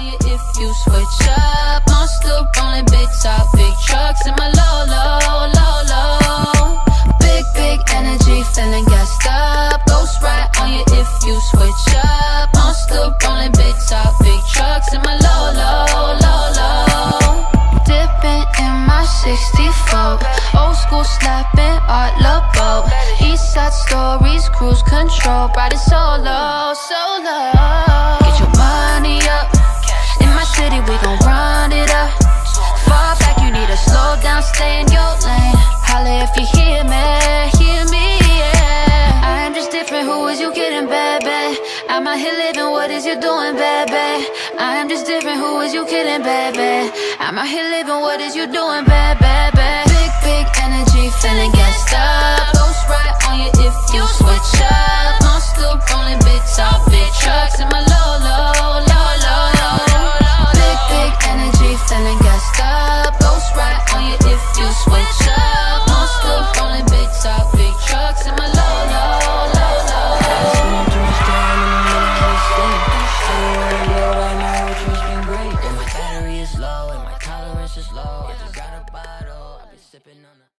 on you if you switch up. Monster rolling big top, big trucks in my low, low, low, low. Big, big energy, feeling gassed up. Ghost right on you if you switch up. Monster rolling big top, big trucks in my low, low, low, low. Dipping in my 64. Old school slapping, art boat. East side stories, cruise control. Ride it solo, solo. You kidding, baby? I'm out here living, what is you doing, baby? I am just different, who is you kidding, baby? I'm out here living, what is you doing, baby? Big, tolerance is low. I just got a bottle, I've been sipping on the.